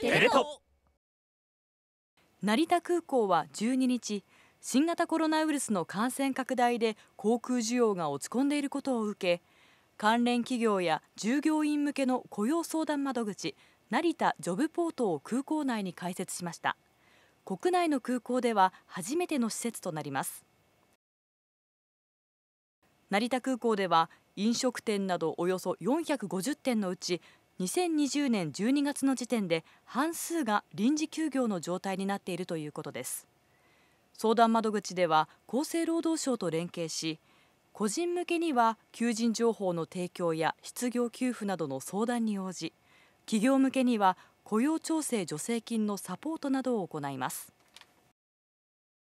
テレ東成田空港は12日新型コロナウイルスの感染拡大で航空需要が落ち込んでいることを受け関連企業や従業員向けの雇用相談窓口成田ジョブポートを空港内に開設しました。国内の空港では初めての施設となります。成田空港では飲食店などおよそ450店のうち2020年12月の時点で半数が臨時休業の状態になっているということです。相談窓口では厚生労働省と連携し個人向けには求人情報の提供や失業給付などの相談に応じ企業向けには雇用調整助成金のサポートなどを行います。